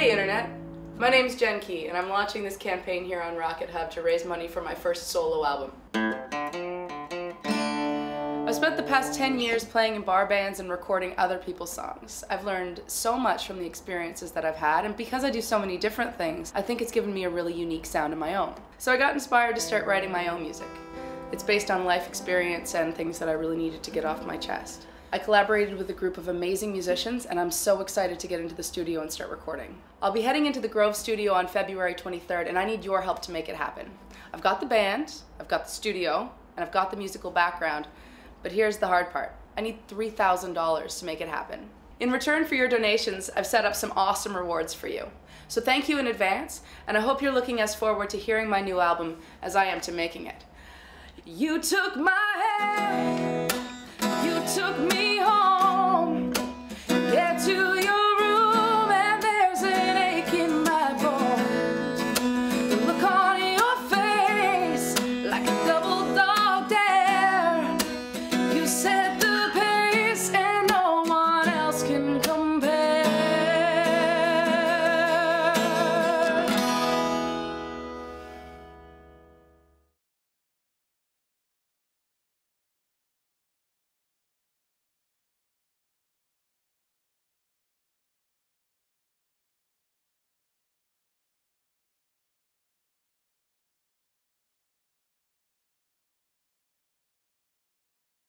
Hey Internet! My name's Jenn Kee, and I'm launching this campaign here on RocketHub to raise money for my first solo album. I've spent the past 10 years playing in bar bands and recording other people's songs. I've learned so much from the experiences that I've had, and because I do so many different things, I think it's given me a really unique sound of my own. So I got inspired to start writing my own music. It's based on life experience and things that I really needed to get off my chest. I collaborated with a group of amazing musicians, and I'm so excited to get into the studio and start recording. I'll be heading into the Grove studio on February 23rd, and I need your help to make it happen. I've got the band, I've got the studio, and I've got the musical background, but here's the hard part I need $3,000 to make it happen. In return for your donations, I've set up some awesome rewards for you. So thank you in advance, and I hope you're looking as forward to hearing my new album as I am to making it. You took my hand.